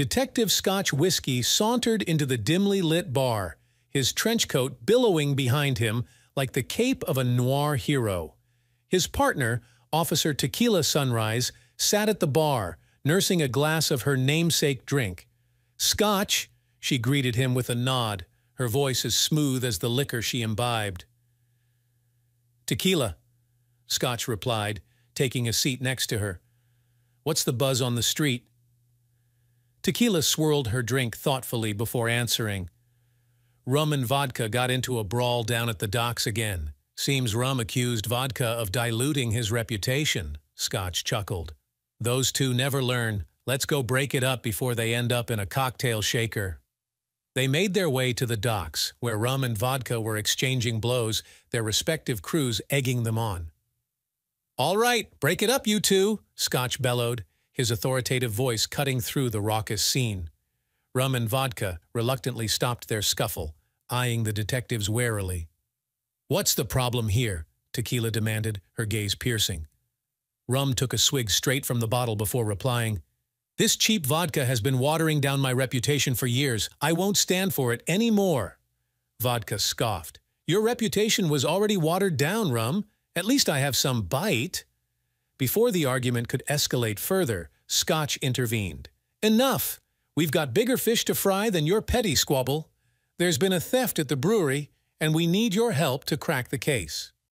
Detective Scotch Whiskey sauntered into the dimly lit bar, his trench coat billowing behind him like the cape of a noir hero. His partner, Officer Tequila Sunrise, sat at the bar, nursing a glass of her namesake drink. Scotch, she greeted him with a nod, her voice as smooth as the liquor she imbibed. Tequila, Scotch replied, taking a seat next to her. What's the buzz on the street? Tequila swirled her drink thoughtfully before answering. Rum and vodka got into a brawl down at the docks again. Seems Rum accused vodka of diluting his reputation, Scotch chuckled. Those two never learn. Let's go break it up before they end up in a cocktail shaker. They made their way to the docks, where Rum and Vodka were exchanging blows, their respective crews egging them on. All right, break it up, you two, Scotch bellowed, his authoritative voice cutting through the raucous scene. Rum and Vodka reluctantly stopped their scuffle, eyeing the detectives warily. What's the problem here? Tequila demanded, her gaze piercing. Rum took a swig straight from the bottle before replying, This cheap vodka has been watering down my reputation for years. I won't stand for it any more. Vodka scoffed. Your reputation was already watered down, Rum. At least I have some bite. Before the argument could escalate further, Scotch intervened. Enough! We've got bigger fish to fry than your petty squabble. There's been a theft at the brewery, and we need your help to crack the case.